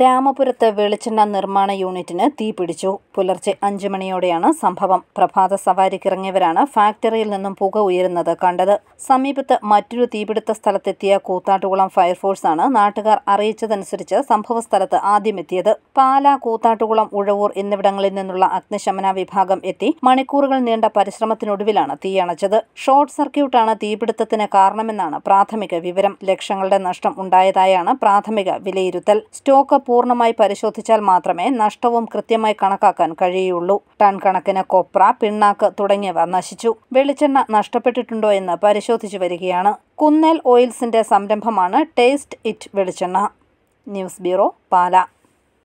രാമപുരത്ത് വെളിച്ചെണ്ണ നിർമ്മാണ യൂണിറ്റിന് തീപിടിച്ചു പുലർച്ചെ അഞ്ചു മണിയോടെയാണ് സംഭവം. പ്രഭാത സവാരിക്കിറങ്ങിയവരാണ് ഫാക്ടറിയിൽ നിന്നും പുക ഉയരുന്നത് കണ്ടത്. സമീപത്ത് മറ്റൊരു തീപിടുത്ത സ്ഥലത്തെത്തിയ കൂത്താട്ടുകുളം ഫയർഫോഴ്സാണ് നാട്ടുകാർ അറിയിച്ചതനുസരിച്ച് സംഭവ സ്ഥലത്ത് ആദ്യമെത്തിയത്. പാല കൂത്താട്ടുകുളം ഉഴവൂർ എന്നിവിടങ്ങളിൽ നിന്നുള്ള അഗ്നിശമന വിഭാഗം എത്തി മണിക്കൂറുകൾ നീണ്ട പരിശ്രമത്തിനൊടുവിലാണ് തീയണച്ചത് ഷോർട്ട് സർക്യൂട്ടാണ് തീപിടുത്തത്തിന് കാരണമെന്നാണ് പ്രാഥമിക വിവരം. ലക്ഷങ്ങളുടെ നഷ്ടം ഉണ്ടായതായാണ് പ്രാഥമിക വിലയിരുത്തൽ. സ്റ്റോക്ക് പൂർണമായി പരിശോധിച്ചാൽ മാത്രമേ നഷ്ടവും കൃത്യമായി കണക്കാക്കാൻ കഴിയുള്ളൂ. ടൺ കണക്കിന് കൊപ്ര പിണ്ണാക്ക് തുടങ്ങിയവ നശിച്ചു. വെളിച്ചെണ്ണ നഷ്ടപ്പെട്ടിട്ടുണ്ടോ എന്ന് പരിശോധിച്ചു വരികയാണ്. കുന്നേൽ ഓയിൽസിന്റെ സംരംഭമാണ് ടേസ്റ്റ് ഇറ്റ് വെളിച്ചെണ്ണ. News bureau Pala.